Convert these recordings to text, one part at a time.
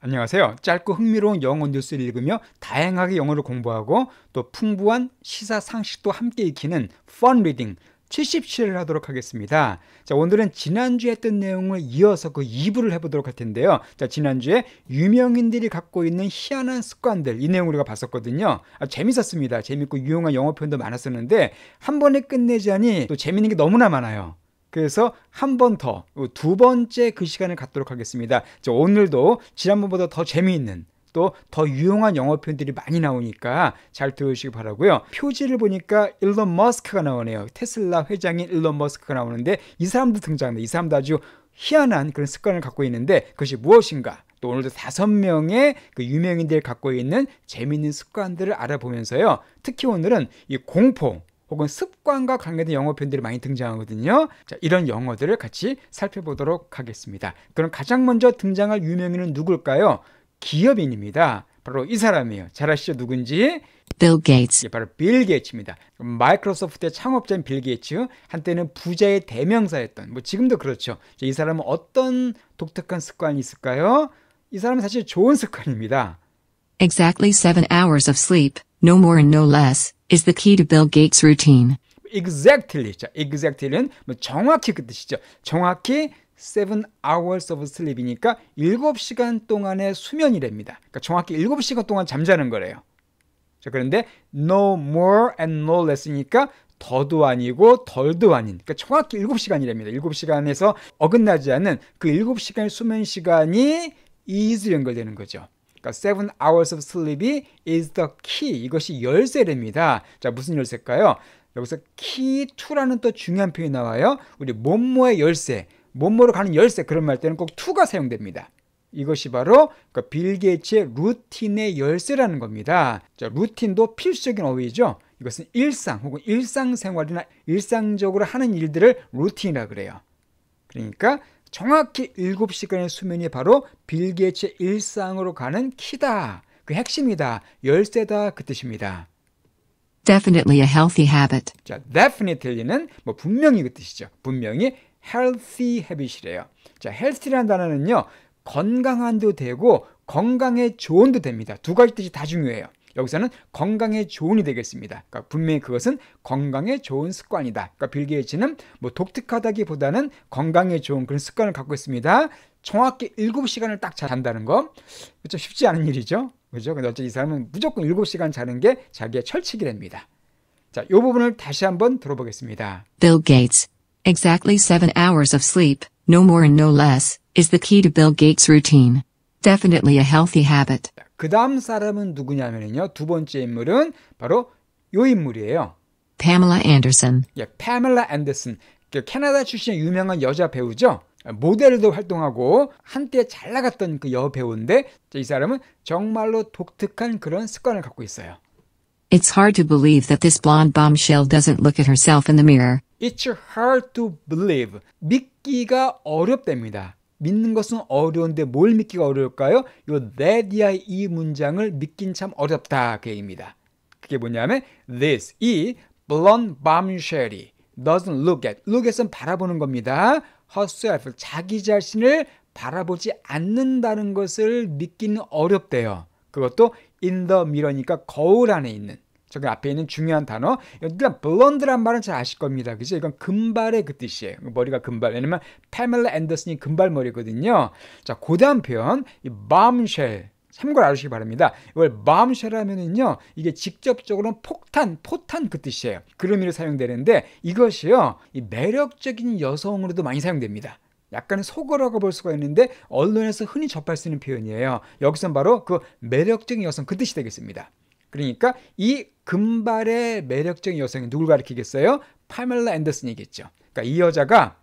안녕하세요. 짧고 흥미로운 영어 뉴스를 읽으며 다양하게 영어를 공부하고 또 풍부한 시사 상식도 함께 익히는 Fun Reading 77을 하도록 하겠습니다. 자, 오늘은 지난주에 했던 내용을 이어서 그 2부를 해보도록 할 텐데요. 자, 지난주에 유명인들이 갖고 있는 희한한 습관들, 이 내용 우리가 봤었거든요. 아, 재밌었습니다. 재밌고 유용한 영어 표현도 많았었는데, 한 번에 끝내자니 또 재밌는 게 너무나 많아요. 그래서 한 번 더, 두 번째 그 시간을 갖도록 하겠습니다. 자, 오늘도 지난번보다 더 재미있는 또 더 유용한 영어 표현들이 많이 나오니까 잘 들으시기 바라고요. 표지를 보니까 일론 머스크가 나오네요. 테슬라 회장인 일론 머스크가 나오는데 이 사람도 등장합니다. 이 사람도 아주 희한한 그런 습관을 갖고 있는데 그것이 무엇인가? 또 오늘도 다섯 명의 그 유명인들이 갖고 있는 재미있는 습관들을 알아보면서요. 특히 오늘은 이 공포 혹은 습관과 관계된 영어 표현들이 많이 등장하거든요. 자, 이런 영어들을 같이 살펴보도록 하겠습니다. 그럼 가장 먼저 등장할 유명인은 누굴까요? 기업인입니다. 바로 이 사람이에요. 잘 아시죠? 누군지? Bill Gates, 예, 바로 빌 게이츠입니다. 마이크로소프트의 창업자인 빌 게이츠, 한때는 부자의 대명사였던, 뭐 지금도 그렇죠. 자, 이 사람은 어떤 독특한 습관이 있을까요? 이 사람은 사실 좋은 습관입니다. exactly seven hours of sleep, no more and no less, is the key to Bill Gates' routine. exactly. 자, exactly는 뭐 정확히 그 뜻이죠. 정확히 7 hours of sleep이니까 7시간 동안의 수면이랍니다. 그러니까 정확히 7시간 동안 잠자는 거래요. 자, 그런데 no more and no less니까 더도 아니고 덜도 아닌 그러니까 정확히 7시간이랍니다. 7시간에서 어긋나지 않는 그 7시간의 수면 시간이 is 연결되는 거죠. 그러니까 7 hours of sleep이 is the key. 이것이 열쇠랍니다. 자, 무슨 열쇠일까요? 여기서 key to라는 또 중요한 표현이 나와요. 우리 뭐뭐의 열쇠, 뭐뭐로 가는 열쇠 그런 말 때는 꼭 to가 사용됩니다. 이것이 바로 그빌 게이츠의 루틴의 열쇠라는 겁니다. 자, 루틴도 필수적인 어휘죠. 이것은 일상 혹은 일상생활이나 일상적으로 하는 일들을 루틴이라 그래요. 그러니까 정확히 7시간의 수면이 바로 빌 게이츠의 일상으로 가는 키다. 그 핵심이다. 열쇠다. 그 뜻입니다. Definitely a healthy habit. 자, definitely는 뭐 분명히 그 뜻이죠. 분명히 healthy habit이래요. 자, healthy라는 단어는요. 건강한도 되고 건강에 좋은도 됩니다. 두 가지 뜻이 다 중요해요. 여기서는 건강에 좋은이 되겠습니다. 그러니까 분명히 그것은 건강에 좋은 습관이다. 그러니까 빌 게이츠는 뭐 독특하다기보다는 건강에 좋은 그런 습관을 갖고 있습니다. 정확히 7시간을 딱 잔다는 거. 그렇죠? 쉽지 않은 일이죠. 그죠? 근데 어쨌든 이 사람은 무조건 7시간 자는 게 자기의 철칙이랍니다. 자, 이 부분을 다시 한번 들어보겠습니다. Bill Gates. Exactly seven hours of sleep, no more and no less, is the key to Bill Gates' routine. Definitely a healthy habit. 그 다음 사람은 누구냐면요. 두 번째 인물은 바로 요 인물이에요. Pamela Anderson. 예, 앤더슨. 그 캐나다 출신의 유명한 여자 배우죠. 모델도 활동하고 한때 잘 나갔던 그 여배우인데 이 사람은 정말로 독특한 그런 습관을 갖고 있어요. It's hard to believe that this blonde bombshell doesn't look at herself in the mirror. It's hard to believe. 믿기가 어렵답니다. 믿는 것은 어려운데 뭘 믿기가 어려울까요? 요 that이야 이 문장을 믿긴 참 어렵다 그 얘기입니다. 그게 뭐냐면 this 이 blonde bombshell이 doesn't look at look at은 바라보는 겁니다. herself 자기 자신을 바라보지 않는다는 것을 믿기는 어렵대요. 그것도 in the mirror니까 거울 안에 있는 저기 앞에 있는 중요한 단어. 일단 블론드란 말은 잘 아실 겁니다. 그죠? 이건 금발의 그 뜻이에요. 머리가 금발. 왜냐면 파멜라 앤더슨이 금발머리거든요. 자, 그 다음 표현 이 bombshell 참고로 알으시기 바랍니다. 이걸 bombshell 하면은요, 이게 직접적으로는 폭탄, 포탄 그 뜻이에요. 그런 의미로 사용되는데 이것이요, 이 매력적인 여성으로도 많이 사용됩니다. 약간 속어라고 볼 수가 있는데 언론에서 흔히 접할 수 있는 표현이에요. 여기선 바로 그 매력적인 여성 그 뜻이 되겠습니다. 그러니까 이 금발의 매력적인 여성이 누굴 가리키겠어요? 파멜라 앤더슨이겠죠. 그러니까 이 여자가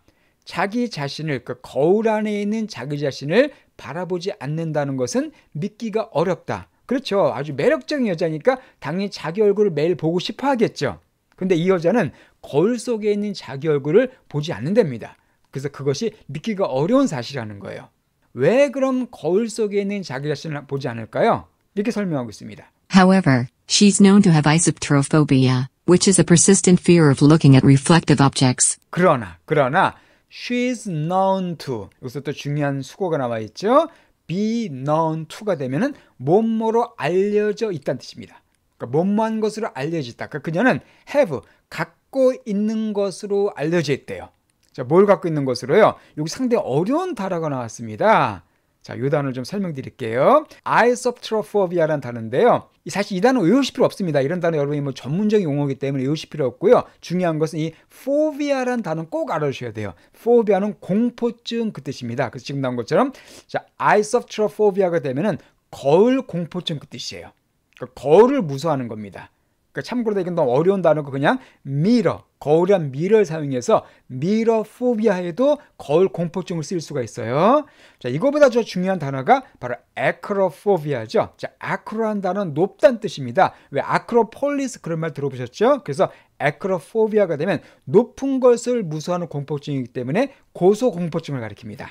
자기 자신을 그 거울 안에 있는 자기 자신을 바라보지 않는다는 것은 믿기가 어렵다. 그렇죠. 아주 매력적인 여자니까 당연히 자기 얼굴을 매일 보고 싶어 하겠죠. 근데 이 여자는 거울 속에 있는 자기 얼굴을 보지 않는답니다. 그래서 그것이 믿기가 어려운 사실이라는 거예요. 왜 그럼 거울 속에 있는 자기 자신을 보지 않을까요? 이렇게 설명하고 있습니다. However, she's known to have isoptrophobia, which is a persistent fear of looking at reflective objects. 그러나 그러나 she's known to 여기서 또 중요한 수고가 나와 있죠. be known to가 되면은 뭐뭐로 알려져 있다는 뜻입니다. 그러니까 뭐뭐한 것으로 알려져 있다. 그러니까 그녀는 have 갖고 있는 것으로 알려져 있대요. 자, 뭘 갖고 있는 것으로요? 여기 상당히 어려운 단어가 나왔습니다. 자, 이 단어를 좀 설명드릴게요. isoptrophobia라는 단어인데요. 사실 이 단어 외우실 필요 없습니다. 이런 단어 여러분이 뭐 전문적인 용어이기 때문에 외우실 필요 없고요. 중요한 것은 이 phobia라는 단어는 꼭 알아주셔야 돼요. phobia는 공포증 그 뜻입니다. 그래서 지금 나온 것처럼 자, isoptrophobia가 되면은 거울 공포증 그 뜻이에요. 그러니까 거울을 무서워하는 겁니다. 그러니까 참고로 이건 너무 어려운 단어고 그냥 mirror, 거울이란 mirror를 사용해서 mirror phobia에도 거울 공포증을 쓸 수가 있어요. 자, 이거보다 더 중요한 단어가 바로 acrophobia죠. 자, acro란 단어는 높다는 뜻입니다. 왜 아크로폴리스 그런 말 들어보셨죠? 그래서 acrophobia가 되면 높은 것을 무서워하는 공포증이기 때문에 고소 공포증을 가리킵니다.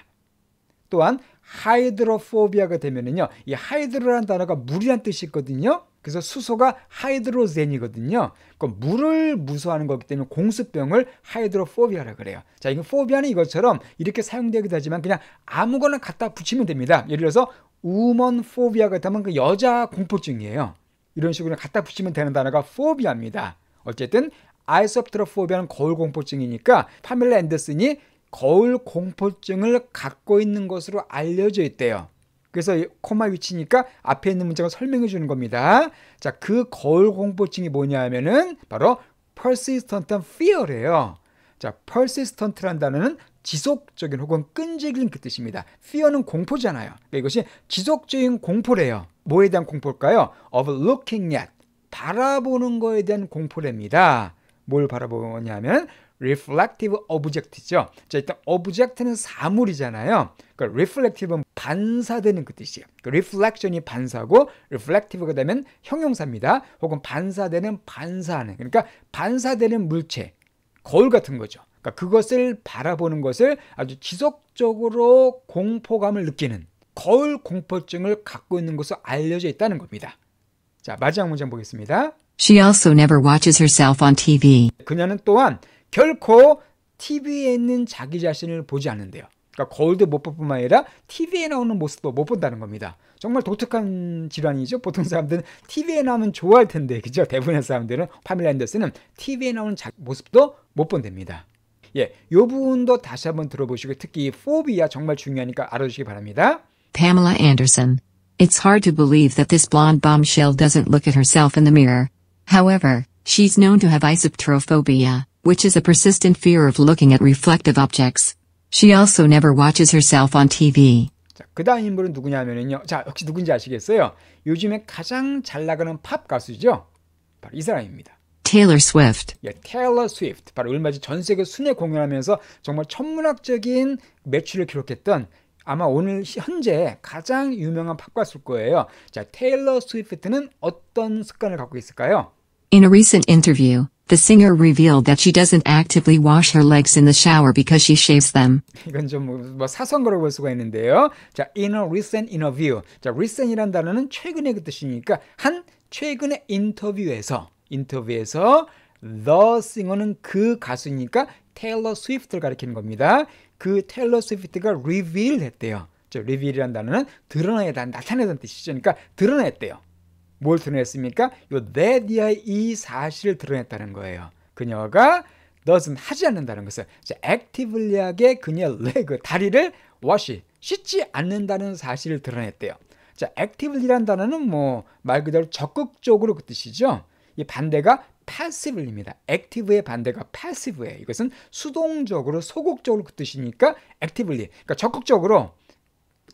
또한 hydrophobia가 되면은요. 이 hydro라는 단어가 물이란 뜻이 있거든요. 그래서 수소가 hydrogen이거든요. 그 물을 무서워하는 거기 때문에 공수병을 hydrophobia라 그래요. 자, 이거 phobia는 이것처럼 이렇게 사용되기도 하지만 그냥 아무거나 갖다 붙이면 됩니다. 예를 들어서 woman phobia가 되면 그 여자 공포증이에요. 이런 식으로 갖다 붙이면 되는 단어가 phobia입니다. 어쨌든 eisoptrophobia는 거울 공포증이니까 파멜라 앤더슨이 거울 공포증을 갖고 있는 것으로 알려져 있대요. 그래서 코마 위치니까 앞에 있는 문장을 설명해 주는 겁니다. 자, 그 거울 공포증이 뭐냐 하면은 바로 persistent fear래요. 자, persistent란 단어는 지속적인 혹은 끈질긴 그 뜻입니다. fear는 공포잖아요. 그러니까 이것이 지속적인 공포래요. 뭐에 대한 공포일까요? of looking at 바라보는 거에 대한 공포랍니다. 뭘 바라보냐면 reflective object죠. 자, 일단 object는 사물이잖아요. 그러니까 reflective는 반사되는 그 뜻이에요. 그 reflection이 반사고 reflective가 되면 형용사입니다. 혹은 반사되는 반사하는. 그러니까 반사되는 물체, 거울 같은 거죠. 그러니까 그것을 바라보는 것을 아주 지속적으로 공포감을 느끼는 거울 공포증을 갖고 있는 것으로 알려져 있다는 겁니다. 자, 마지막 문장 보겠습니다. She also never watches herself on TV. 그녀는 또한 결코 TV에 있는 자기 자신을 보지 않는데요. 그러니까 거울도 못 볼 뿐만 아니라 TV에 나오는 모습도 못 본다는 겁니다. 정말 독특한 질환이죠. 보통 사람들은 TV에 나오면 좋아할 텐데, 그죠? 대부분의 사람들은 파밀라 앤더스는 TV에 나오는 자, 모습도 못 본답니다. 예, 요 부분도 다시 한번 들어보시고 특히 이 포비아 정말 중요하니까 알아주시기 바랍니다. Pamela Anderson. It's hard to believe that this blonde bombshell doesn't look at herself in the mirror. However, she's known to have isoptrophobia, which is a persistent fear of looking at reflective objects. She also never watches herself on TV. 자, 그 다음 인물은 누구냐면요. 자, 혹시 누군지 아시겠어요? 요즘에 가장 잘 나가는 팝 가수죠? 바로 이 사람입니다. Taylor Swift. 예, 테일러 스위프트. 바로 얼마 전 전 세계 순회 공연하면서 정말 천문학적인 매출을 기록했던 아마 오늘 현재 가장 유명한 팝 가수일 거예요. 자, 테일러 스위프트는 어떤 습관을 갖고 있을까요? In a recent interview, the singer revealed that she doesn't actively wash her legs in the shower because she shaves them. 이건 좀 뭐 사선거로 볼 수가 있는데요. 자, in a recent interview. 자, recent이란 단어는 최근의 그 뜻이니까 한 최근의 인터뷰에서 인터뷰에서 the singer는 그 가수니까 테일러 스위프트를 가리키는 겁니다. 그 테일러 스위프트가 reveal 했대요. 저 reveal이라는 단어는 드러내다, 나타내다는 뜻이죠. 그러니까 드러냈대요. 뭘 드러냈습니까? 요 that이야 이 사실을 드러냈다는 거예요. 그녀가 doesn't 하지 않는다는 것을 자, activelly하게 그녀의 leg, 다리를 wash, 씻지 않는다는 사실을 드러냈대요. 자, activelly라는 단어는 뭐 말 그대로 적극적으로 그 뜻이죠. 이 반대가 passive입니다. active의 반대가 passive예요. 이것은 수동적으로 소극적으로 그 뜻이니까 actively. 그러니까 적극적으로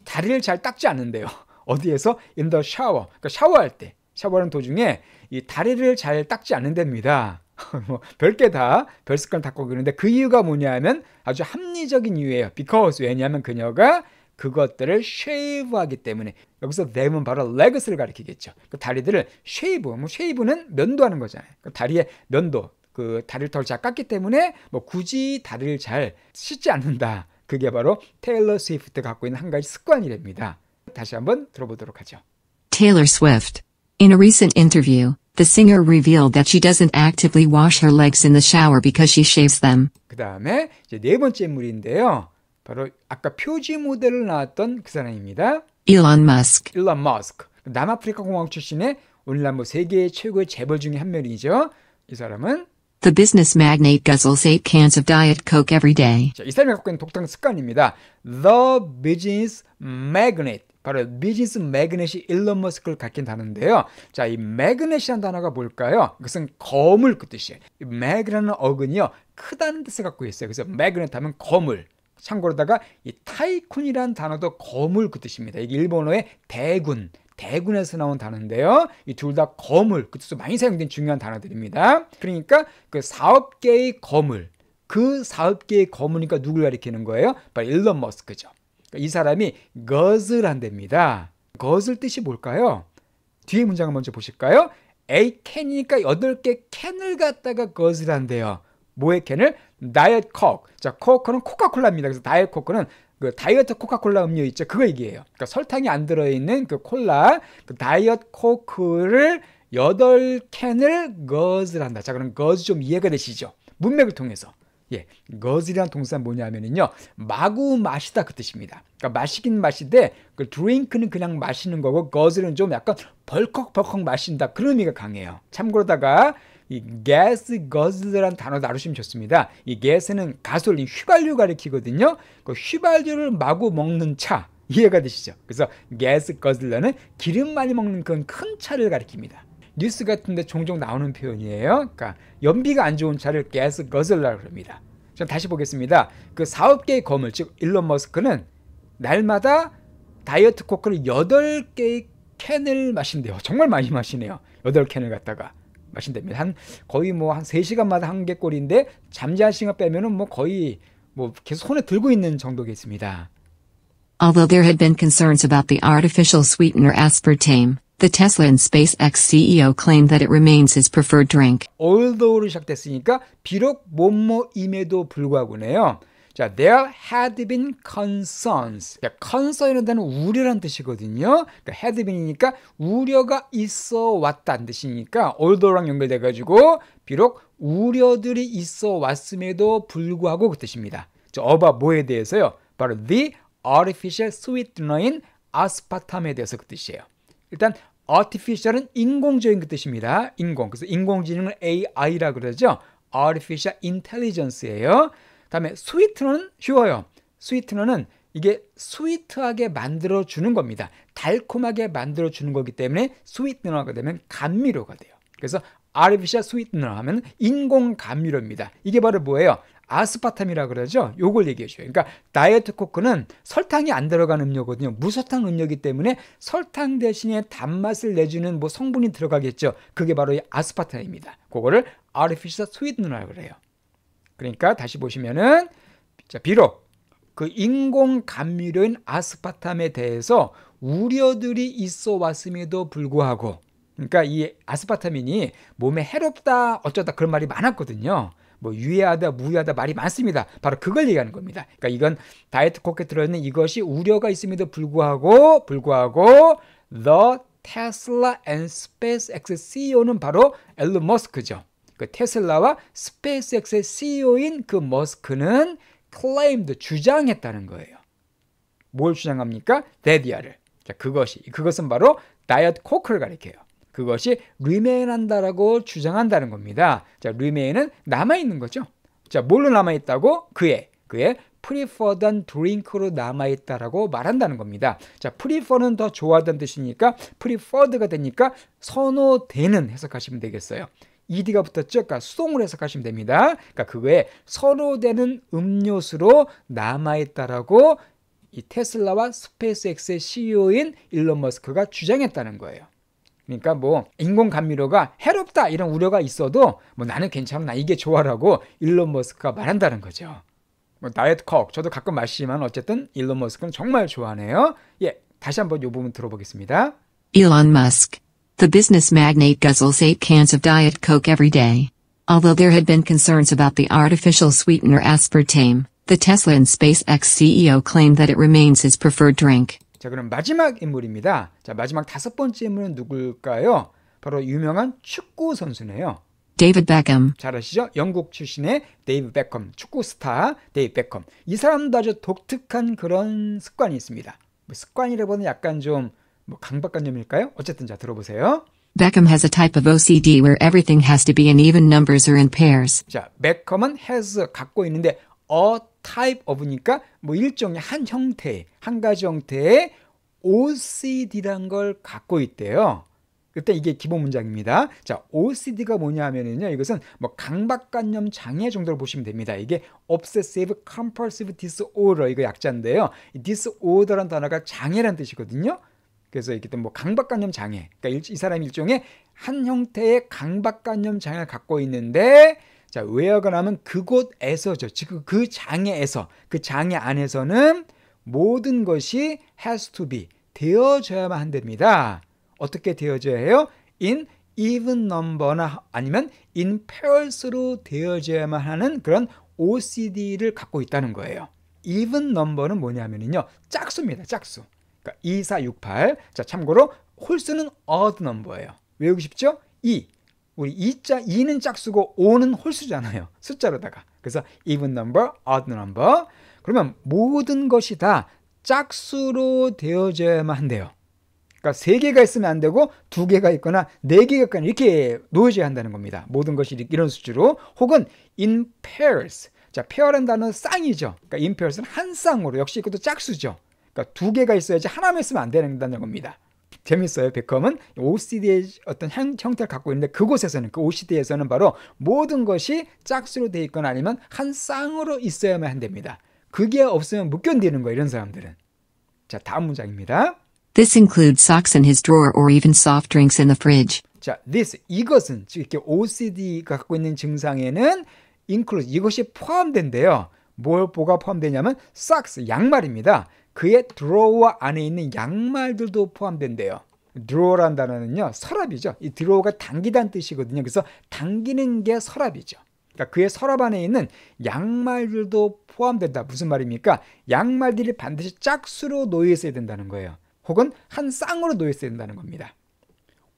다리를 잘 닦지 않는데요. 어디에서 the shower. 그러니까 샤워할 때. 샤워하는 도중에 이 다리를 잘 닦지 않는답니다. 뭐 별게 다 별습관 닦고 그러는데 그 이유가 뭐냐면 아주 합리적인 이유예요. because 왜냐하면 그녀가 그것들을 쉐이브하기 때문에 여기서 them은 바로 legs를 가리키겠죠. 그 다리들을 shave, 뭐 shave는 면도하는 거잖아요. 그 다리의 면도, 그 다리 털을 잘 깎기 때문에 뭐 굳이 다리를 잘 씻지 않는다. 그게 바로 테일러 스위프트가 갖고 있는 한 가지 습관이랍니다. 다시 한번 들어보도록 하죠. Taylor Swift. In a recent interview, the singer revealed that she doesn't actively wash her legs in the shower because she shaves them. 그 다음에 이제 네 번째 인물인데요. 바로 아까 표지 모델로 나왔던 그 사람입니다. Elon Musk. 일론 머스크. 남아프리카 공화국 출신의 오늘날 뭐 세계 최고의 재벌 중에 한 명이죠. 이 사람은 The business magnate guzzles eight cans of Diet Coke every day. 자, 이 사람이 갖고 있는 독특한 습관입니다. The business magnate. 바로 business magnate이 일론 머스크를 가리킨다는데요. 자, 이 magnate이라는 단어가 뭘까요? 그것은 거물 그 뜻이에요. 이 mag라는 어근이요. 크다는 뜻을 갖고 있어요. 그래서 magnate 하면 거물. 참고로다가 이 타이쿤이라는 단어도 거물 그 뜻입니다. 이게 일본어의 대군, 대군에서 나온 단어인데요. 이 둘 다 거물, 그 뜻으로 많이 사용된 중요한 단어들입니다. 그러니까 그 사업계의 거물, 그 사업계의 거물이니까 누굴 가리키는 거예요? 바로 일론 머스크죠. 그러니까 이 사람이 거슬한답니다. 거슬 뜻이 뭘까요? 뒤에 문장을 먼저 보실까요? A 캔이니까 8개 캔을 갖다가 거슬한대요. 뭐의 캔을? Diet Coke. 자, Coke는 코카콜라입니다. 그래서 Diet Coke는 그 다이어트 코카콜라 음료 있죠? 그거 얘기예요. 그러니까 설탕이 안 들어있는 그 콜라, 그 Diet Coke를 8캔을 guzzle한다. 자, 그럼 guzzle 좀 이해가 되시죠? 문맥을 통해서. 예, guzzle이라는 동사는 뭐냐면은요, 마구 마시다 그 뜻입니다. 그러니까 마시긴 마시되, 그 drink는 그냥 마시는 거고, guzzle은 좀 약간 벌컥벌컥 마신다. 그런 의미가 강해요. 참고로다가, 이 가스 거즈라는 단어 다루시면 좋습니다. 이 가스는 가솔린 휘발유 가리키거든요. 그 휘발유를 마구 먹는 차 이해가 되시죠? 그래서 가스 거슬러는 기름 많이 먹는 그런 큰 차를 가리킵니다. 뉴스 같은데 종종 나오는 표현이에요. 그러니까 연비가 안 좋은 차를 가스 거슬러라고 합니다. 자, 다시 보겠습니다. 그 사업계의 거물, 즉 일론 머스크는 날마다 다이어트 코크를 8개의 캔을 마신대요. 정말 많이 마시네요. 8캔을 갖다가. 마신답니다. 한 거의 뭐 한 3시간마다 한 개 꼴인데 잠잘 시간 빼면은 뭐 거의 뭐 계속 손에 들고 있는 정도겠습니다. Although there had been concerns about the artificial sweetener aspartame, the Tesla and SpaceX CEO claimed that it remains his preferred drink. although로 시작됐으니까 비록 뭐뭐임에도 불구하고네요. 자, there had been concerns. 자, concern이라는 단어는 우려란 뜻이거든요. 그러니까 had been이니까 우려가 있어 왔다는 뜻이니까 although랑 연결돼 가지고 비록 우려들이 있어 왔음에도 불구하고 그 뜻입니다. 저 어바 뭐에 대해서요? 바로 the artificial sweetener인 아스파탐에 대해서 그 뜻이에요. 일단 artificial은 인공적인 그 뜻입니다. 인공. 그래서 인공지능을 AI라 그러죠. artificial intelligence예요. 다음에 스위트너는 쉬워요. 스위트너는 이게 스위트하게 만들어 주는 겁니다. 달콤하게 만들어 주는 거기 때문에 스위트너가 되면 감미료가 돼요. 그래서 artificial sweetener 하면 인공 감미료입니다. 이게 바로 뭐예요? 아스파탐이라 그러죠. 요걸 얘기해 줘요. 그러니까 다이어트 코크는 설탕이 안 들어간 음료거든요. 무설탕 음료이기 때문에 설탕 대신에 단맛을 내주는 뭐 성분이 들어가겠죠. 그게 바로 이 아스파탐입니다. 그거를 artificial sweetener라고 그래요. 그러니까 다시 보시면은 자, 비록 그 인공 감미료인 아스파탐에 대해서 우려들이 있어 왔음에도 불구하고 그러니까 이 아스파탐인이 몸에 해롭다 어쩌다 그런 말이 많았거든요. 뭐 유해하다 무해하다 말이 많습니다. 바로 그걸 얘기하는 겁니다. 그러니까 이건 다이어트 코크에 들어있는 이것이 우려가 있음에도 불구하고 불구하고 the Tesla and SpaceX CEO는 바로 앨런 머스크죠. 그 테슬라와 스페이스X의 CEO인 그 머스크는 claimed 주장했다는 거예요. 뭘 주장합니까? 데디아를. 자, 그것이 그것은 바로 다이어트 코크를 가리켜요. 그것이 remain한다라고 주장한다는 겁니다. 자, remain은 남아 있는 거죠. 자, 뭘로 남아 있다고? 그의 그의 preferred drink로 남아 있다라고 말한다는 겁니다. 자, prefer는 더 좋아하다는 뜻이니까 preferred가 되니까 선호되는 해석하시면 되겠어요. ed가 붙었죠. 그러니까 수동으로 해석하시면 됩니다. 그러니까 그거에 선호되는 음료수로 남아 있다라고 이 테슬라와 스페이스X의 CEO인 일론 머스크가 주장했다는 거예요. 그러니까 뭐 인공 감미료가 해롭다 이런 우려가 있어도 뭐 나는 괜찮아 나 이게 좋아라고 일론 머스크가 말한다는 거죠. 뭐 다이어트 콕 저도 가끔 마시지만 어쨌든 일론 머스크는 정말 좋아하네요. 예, 다시 한번 이 부분 들어보겠습니다. Elon Musk. The business magnate guzzles eight cans of Diet Coke every day. Although there had been concerns about the artificial sweetener aspartame, the Tesla and SpaceX CEO claimed that it remains his preferred drink. 자, 그럼 마지막 인물입니다. 자, 마지막 다섯 번째 인물은 누굴까요? 바로 유명한 축구 선수네요. David Beckham. 잘 아시죠? 영국 출신의 데이브 베컴, 축구 스타 데이브 베컴. 이 사람도 아주 독특한 그런 습관이 있습니다. 뭐 습관이라보다는 약간 좀 뭐 강박관념일까요? 어쨌든 자 들어보세요. Beckham has a type of OCD where everything has to be in even numbers or in pairs. 자, 베컴은 has 갖고 있는데 a type of니까 뭐 일종의 한 형태, 한 가지 형태의 OCD란 걸 갖고 있대요. 그때 이게 기본 문장입니다. 자, OCD가 뭐냐 하면은요. 이것은 뭐 강박관념 장애 정도로 보시면 됩니다. 이게 obsessive compulsive disorder 이거 약자인데요. 이 disorder란 단어가 장애란 뜻이거든요. 그래서 이렇게 뭐 강박관념 장애. 그러니까 이 사람이 일종의 한 형태의 강박관념 장애를 갖고 있는데 자, where가 나면 그곳에서죠. 지금 그 장애에서 그 장애 안에서는 모든 것이 has to be 되어져야만 한답니다. 어떻게 되어져야 해요? in even number나 아니면 in pairs로 되어져야만 하는 그런 OCD를 갖고 있다는 거예요. even number는 뭐냐면요. 짝수입니다. 짝수. 그러니까 2, 4, 6, 8. 자, 참고로 홀수는 odd number예요. 외우기 쉽죠? 2. 우리 2자 2는 짝수고 5는 홀수잖아요. 숫자로다가. 그래서 even number, odd number. 그러면 모든 것이 다 짝수로 되어져야만 한대요. 그러니까 세 개가 있으면 안 되고 두 개가 있거나 네 개가 있거나 이렇게 놓여져야 한다는 겁니다. 모든 것이 이런 수치로 혹은 in pairs. 자, pair란 단어는 쌍이죠. 그러니까 in pairs는 한 쌍으로 역시 이것도 짝수죠. 그러니까 두 개가 있어야지 하나만 있으면 안 된다는 겁니다. 재밌어요. 베컴은 OCD의 어떤 형, 형태를 갖고 있는데 그곳에서는 그 OCD에서는 바로 모든 것이 짝수로 되어 있거나 아니면 한 쌍으로 있어야만 한답니다. 그게 없으면 못 견디는 거예요. 이런 사람들은. 자, 다음 문장입니다. This includes socks in his drawer or even soft drinks in the fridge. 자, this 이것은 즉 이렇게 OCD가 갖고 있는 증상에는 include 이것이 포함된대요. 뭘 뭐가 포함되냐면 socks 양말입니다. 그의 드로워 안에 있는 양말들도 포함된대요. 드로워란 단어는요 서랍이죠. 이 드로워가 당기다는 뜻이거든요. 그래서 당기는 게 서랍이죠. 그러니까 그의 서랍 안에 있는 양말들도 포함된다. 무슨 말입니까? 양말들이 반드시 짝수로 놓여 있어야 된다는 거예요. 혹은 한 쌍으로 놓여 있어야 된다는 겁니다.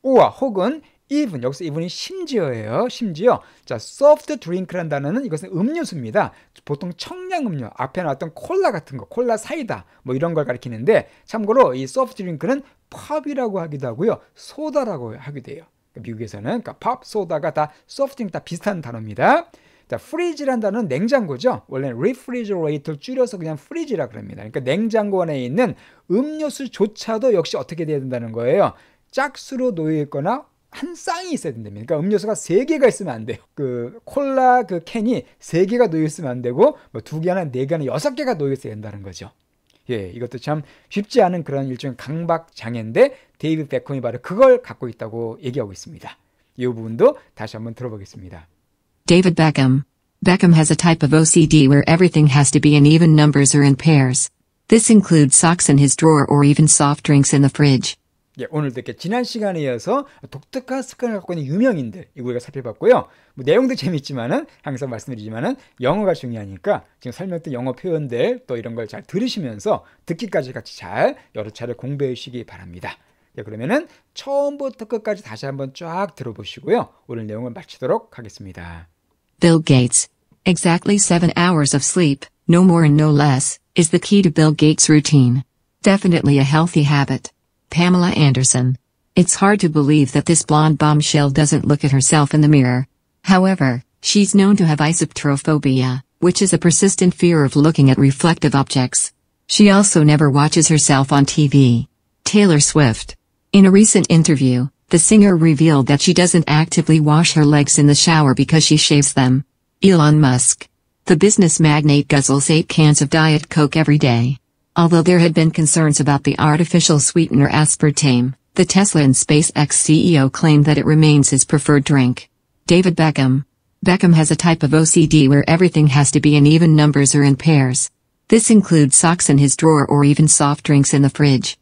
오와 혹은 even 여기서 even이 심지어예요. 심지어 자 soft drink란 단어는 이것은 음료수입니다. 보통 청량 음료 앞에 나왔던 콜라 같은 거, 콜라 사이다 뭐 이런 걸 가리키는데 참고로 이 soft drink는 pop이라고 하기도 하고요, soda라고 하기도 해요. 미국에서는 그러니까 pop, soda가 다 drink 다 비슷한 단어입니다. 자, fridge란 단어는 냉장고죠. 원래는 refrigerator 줄여서 그냥 fridge라 그럽니다. 그러니까 냉장고 안에 있는 음료수조차도 역시 어떻게 돼야 된다는 거예요. 짝수로 놓여 있거나 한 쌍이 있어야 된답니다. 그러니까 음료수가 세 개가 있으면 안 돼요. 그 콜라 그 캔이 세 개가 놓여 있으면 안 되고 뭐 두 개나 네 개나 여섯 개가 놓여 있어야 된다는 거죠. 예, 이것도 참 쉽지 않은 그런 일종의 강박 장애인데 데이비드 베컴이 바로 그걸 갖고 있다고 얘기하고 있습니다. 이 부분도 다시 한번 들어보겠습니다. David Beckham. Beckham has a type of OCD where everything has to be in even numbers or in pairs. This includes socks in his drawer or even soft drinks in the fridge. 예, 오늘도 이렇게 지난 시간에 이어서 독특한 습관을 갖고 있는 유명인들 이거 우리가 살펴봤고요. 뭐 내용도 재밌지만은 항상 말씀드리지만은 영어가 중요하니까 지금 설명했던 영어 표현들 또 이런 걸 잘 들으시면서 듣기까지 같이 잘 여러 차례 공부해 주시기 바랍니다. 예, 그러면은 처음부터 끝까지 다시 한번 쫙 들어보시고요. 오늘 내용을 마치도록 하겠습니다. Bill Gates. Exactly seven hours of sleep, no more and no less, is the key to Bill Gates' routine. Definitely a healthy habit. Pamela Anderson. It's hard to believe that this blonde bombshell doesn't look at herself in the mirror. However, she's known to have isoptrophobia, which is a persistent fear of looking at reflective objects. She also never watches herself on TV. Taylor Swift. In a recent interview, the singer revealed that she doesn't actively wash her legs in the shower because she shaves them. Elon Musk. The business magnate guzzles eight cans of Diet Coke every day. Although there had been concerns about the artificial sweetener aspartame, the Tesla and SpaceX CEO claimed that it remains his preferred drink. David Beckham. Beckham has a type of OCD where everything has to be in even numbers or in pairs. This includes socks in his drawer or even soft drinks in the fridge.